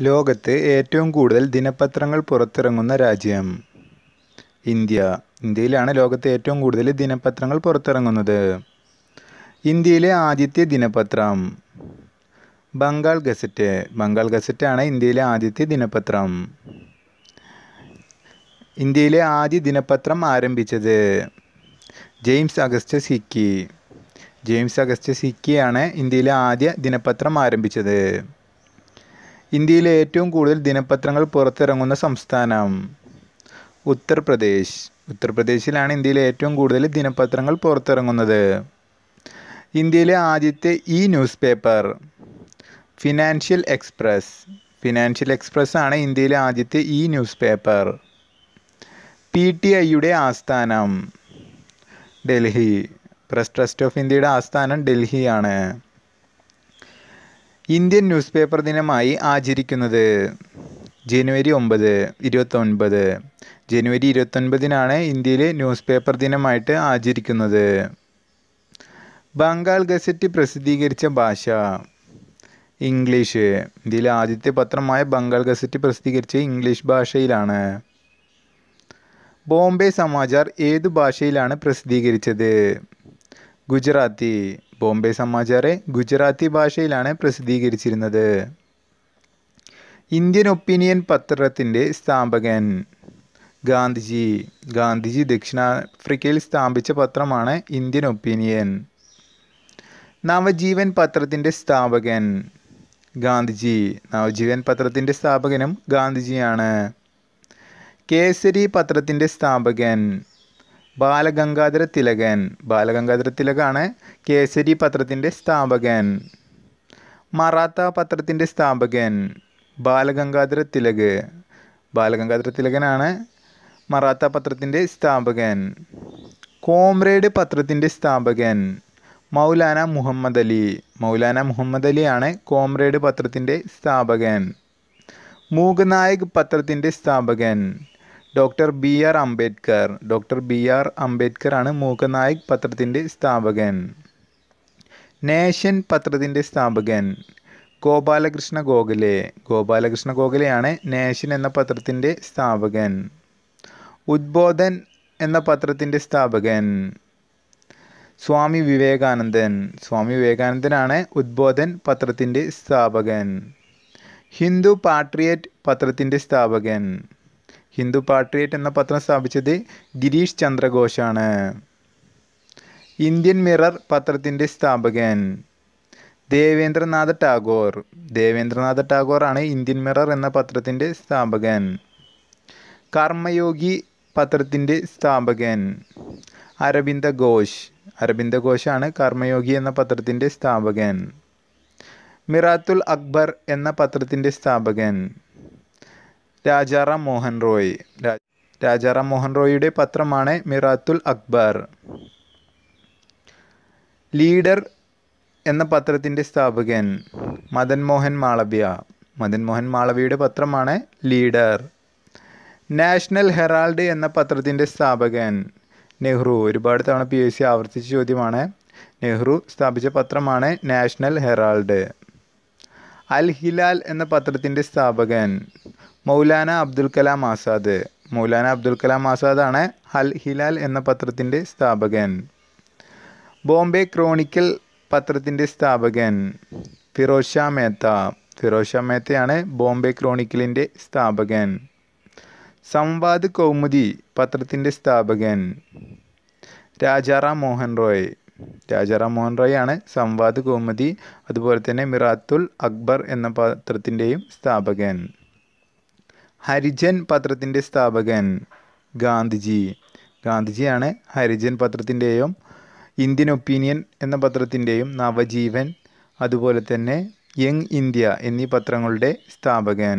ലോകത്ത് ഏറ്റവും കൂടുതൽ ദിനപത്രങ്ങൾ പുറത്തിറങ്ങുന്ന രാജ്യം ഇന്ത്യ. ഇന്ത്യയിലാണ് ലോകത്ത് ഏറ്റവും കൂടുതൽ ദിനപത്രങ്ങൾ പുറത്തിറങ്ങുന്നത്. ഇന്ത്യയിലെ ആദ്യത്തെ ദിനപത്രം ബംഗാൾ ഗസറ്റ്. ബംഗാൾ ഗസറ്റാണ് ഇന്ത്യയിലെ ആദ്യത്തെ ദിനപത്രം. ഇന്ത്യയിലെ ആദ്യ ദിനപത്രം ആരംഭിച്ചത് James August Hicky. James August സിക്കിയാണ് ഇന്ത്യയിലെ ആദ്യ ദിനപത്രം ആരംഭിച്ചത്. ഇന്ത്യയിലെ ഏറ്റവും കൂടുതൽ ദിനപത്രങ്ങൾ പുറത്തിറങ്ങുന്ന സംസ്ഥാനം ഉത്തർപ്രദേശ്. ഉത്തർപ്രദേശിലാണ് ഇന്ത്യയിലെ ഏറ്റവും കൂടുതൽ ദിനപത്രങ്ങൾ പുറത്തിറങ്ങുന്നത്. ഇന്ത്യയിലെ ആദ്യത്തെ E newspaper Financial Express. Financial Express ആണ് ഇന്ത്യയിലെ ആദ്യത്തെ E news paper P T ഐയുടെ ആസ്ഥാനം ഡൽഹി. പ്രസ് ട്രസ്റ്റ് ഓഫ് ഇന്ത്യയുടെ ആസ്ഥാനം ഡൽഹിയാണ്. ഇന്ത്യൻ ന്യൂസ് പേപ്പർ ദിനമായി ആചരിക്കുന്നത് ജനുവരി ഒമ്പത് ഇരുപത്തൊൻപത് ജനുവരി ഇരുപത്തൊൻപതിനാണ് ഇന്ത്യയിലെ ന്യൂസ് പേപ്പർ ദിനമായിട്ട് ആചരിക്കുന്നത്. ബംഗാൾ ഗസറ്റ് പ്രസിദ്ധീകരിച്ച ഭാഷ ഇംഗ്ലീഷ്. ഇന്ത്യയിലെ ആദ്യത്തെ പത്രമായ ബംഗാൾ ഗസറ്റ് പ്രസിദ്ധീകരിച്ച ഇംഗ്ലീഷ് ഭാഷയിലാണ്. ബോംബെ സമാചാർ ഏത് ഭാഷയിലാണ് പ്രസിദ്ധീകരിച്ചത്? ഗുജറാത്തി ബോംബെ സമാചാരെ ഗുജറാത്തി ഭാഷയിലാണ് പ്രസിദ്ധീകരിച്ചിരുന്നത്. ഇന്ത്യൻ ഒപ്പീനിയൻ പത്രത്തിന്റെ സ്ഥാപകൻ ഗാന്ധിജി. ഗാന്ധിജി ദക്ഷിണാഫ്രിക്കയിൽ സ്ഥാപിച്ച പത്രമാണ് ഇന്ത്യൻ ഒപ്പീനിയൻ. നവജീവൻ പത്രത്തിന്റെ സ്ഥാപകൻ ഗാന്ധിജി. നവജീവൻ പത്രത്തിന്റെ സ്ഥാപകനും ഗാന്ധിജിയാണ്. കേസരി പത്രത്തിന്റെ സ്ഥാപകൻ ബാലഗംഗാധര തിലകൻ. ബാലഗംഗാധര തിലകാണ് കേസരി പത്രത്തിന്റെ സ്ഥാപകൻ. മറാത്ത പത്രത്തിന്റെ സ്ഥാപകൻ ബാലഗംഗാധര തിലക്. ബാലഗംഗാധര തിലകനാണ് മറാത്ത പത്രത്തിന്റെ സ്ഥാപകൻ. കോമ്രേഡ് പത്രത്തിന്റെ സ്ഥാപകൻ മൗലാന മുഹമ്മദ് അലി. മൗലാന മുഹമ്മദ് അലിയാണ് കോമ്രേഡ് പത്രത്തിന്റെ സ്ഥാപകൻ. മൂകനായക് പത്രത്തിന്റെ സ്ഥാപകൻ doctor B R Ambedkar. Doctor B R Ambedkar ആണ് മൂകനായക് പത്രത്തിന്റെ സ്ഥാപകൻ. നേഷൻ പത്രത്തിന്റെ സ്ഥാപകൻ. ഗോപാലകൃഷ്ണ ഗോഖലെ. ഗോപാലകൃഷ്ണ ഗോഖലെയാണ് നേഷൻ എന്ന പത്രത്തിന്റെ സ്ഥാപകൻ. ഉദ്ബോധൻ എന്ന പത്രത്തിന്റെ സ്ഥാപകൻ. സ്വാമി വിവേകാനന്ദൻ. സ്വാമി വിവേകാനന്ദനാണ് ഉദ്ബോധൻ പത്രത്തിന്റെ സ്ഥാപകൻ. ഹിന്ദു പാട്രിയറ്റ് പത്രത്തിന്റെ സ്ഥാപകൻ. ഹിന്ദു പാട്രിയറ്റ് എന്ന പത്രം സ്ഥാപിച്ചത് ഗിരീഷ് ചന്ദ്രഘോഷാണ്. ഇന്ത്യൻ മിറർ പത്രത്തിന്റെ സ്ഥാപകൻ ദേവേന്ദ്രനാഥ ടാഗോർ. ദേവേന്ദ്രനാഥ ടാഗോറാണ് ഇന്ത്യൻ മിറർ എന്ന പത്രത്തിന്റെ സ്ഥാപകൻ. കർമ്മയോഗി പത്രത്തിന്റെ സ്ഥാപകൻ അരവിന്ദ ഘോഷ്. അരവിന്ദ ഘോഷാണ് കർമ്മയോഗി എന്ന പത്രത്തിന്റെ സ്ഥാപകൻ. മിറാത്തുൽ അക്ബർ എന്ന പത്രത്തിന്റെ സ്ഥാപകൻ. രാജാറാം മോഹൻ റോയ് രാജാറാം മോഹൻ റോയിയുടെ പത്രമാണ് മിറാത്തുൽ അക്ബർ. ലീഡർ എന്ന പത്രത്തിന്റെ സ്ഥാപകൻ മദൻ മോഹൻ മാളവ്യ. മദൻ മോഹൻ മാളവ്യയുടെ പത്രമാണ് ലീഡർ. നാഷണൽ ഹെറാൾഡ് എന്ന പത്രത്തിന്റെ സ്ഥാപകൻ നെഹ്റു. ഒരുപാട് തവണ പി എസ് സി ആവർത്തിച്ച ചോദ്യമാണ്. നെഹ്റു സ്ഥാപിച്ച പത്രമാണ് നാഷണൽ ഹെറാൾഡ്. അൽ ഹിലാൽ എന്ന പത്രത്തിന്റെ സ്ഥാപകൻ മൗലാന അബ്ദുൽ കലാം ആസാദ്. മൗലാന അബ്ദുൽ കലാം ആസാദാണ് ഹൽ ഹിലാൽ എന്ന പത്രത്തിന്റെ സ്ഥാപകൻ. ബോംബെ ക്രോണിക്കൽ പത്രത്തിന്റെ സ്ഥാപകൻ ഫിറോസ് ഷാ മേത്ത. ഫിറോസ് ഷാ മേത്തയാണ് ബോംബെ ക്രോണിക്കലിന്റെ സ്ഥാപകൻ. സംവാദ് കൗമുദി പത്രത്തിന്റെ സ്ഥാപകൻ രാജാറാം മോഹൻ റോയ്. രാജാറാം മോഹൻ റോയ് ആണ് സംവാദ് കൗമുദി അതുപോലെ തന്നെ മിറാത്തുൽ അക്ബർ എന്ന പത്രത്തിന്റെയും സ്ഥാപകൻ. ഹരിജൻ പത്രത്തിന്റെ സ്ഥാപകൻ ഗാന്ധിജി. ഗാന്ധിജിയാണ് ഹരിജൻ പത്രത്തിന്റെയും ഇന്ത്യൻ ഒപ്പീനിയൻ എന്ന പത്രത്തിന്റെയും നവജീവൻ അതുപോലെ തന്നെ യങ് ഇന്ത്യ എന്നീ പത്രങ്ങളുടെ സ്ഥാപകൻ.